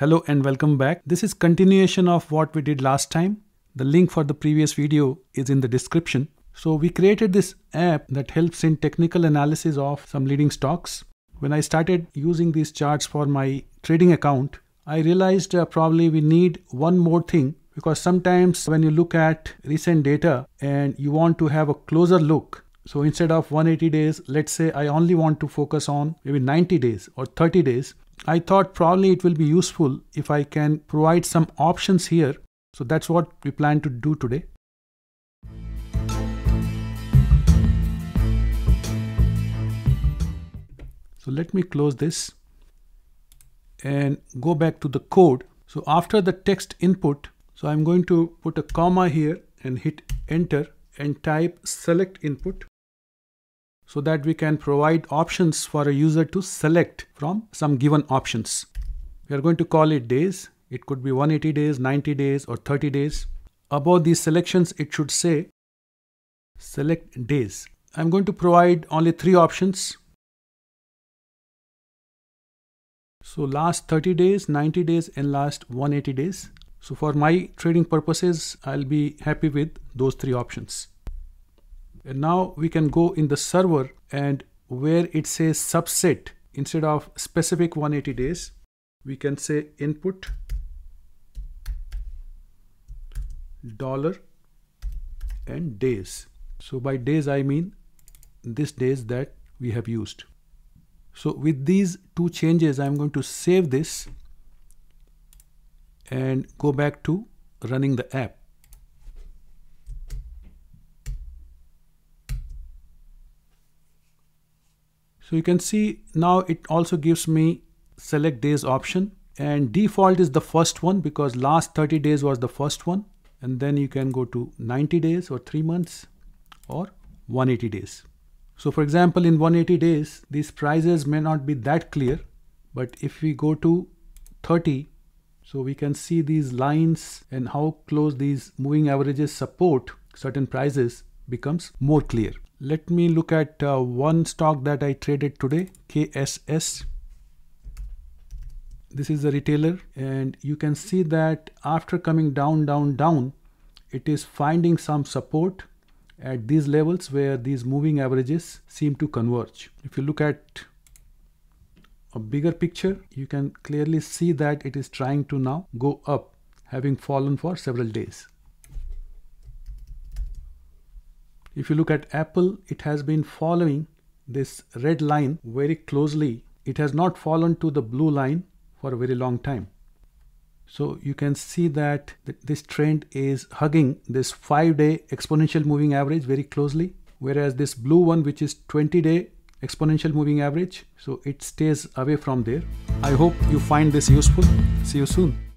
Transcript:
Hello and welcome back. This is continuation of what we did last time. The link for the previous video is in the description. So we created this app that helps in technical analysis of some leading stocks. When I started using these charts for my trading account, I realized uh, probably we need one more thing because sometimes when you look at recent data and you want to have a closer look, so instead of 180 days, let's say I only want to focus on maybe 90 days or 30 days. I thought probably it will be useful if I can provide some options here. So that's what we plan to do today. So let me close this and go back to the code. So after the text input, so I'm going to put a comma here and hit enter and type select input so that we can provide options for a user to select from some given options. We are going to call it days. It could be 180 days, 90 days or 30 days. Above these selections, it should say select days. I'm going to provide only three options. So last 30 days, 90 days and last 180 days. So for my trading purposes, I'll be happy with those three options. And now we can go in the server and where it says subset instead of specific 180 days, we can say input dollar and days. So by days I mean this days that we have used. So with these two changes I'm going to save this and go back to running the app. So you can see now it also gives me select days option and default is the first one because last 30 days was the first one and then you can go to 90 days or 3 months or 180 days. So for example in 180 days these prices may not be that clear but if we go to 30 so we can see these lines and how close these moving averages support certain prices becomes more clear. Let me look at uh, one stock that I traded today, KSS. This is the retailer and you can see that after coming down, down, down, it is finding some support at these levels where these moving averages seem to converge. If you look at a bigger picture, you can clearly see that it is trying to now go up, having fallen for several days. If you look at Apple, it has been following this red line very closely. It has not fallen to the blue line for a very long time. So you can see that this trend is hugging this 5-day exponential moving average very closely, whereas this blue one, which is 20-day exponential moving average, so it stays away from there. I hope you find this useful. See you soon.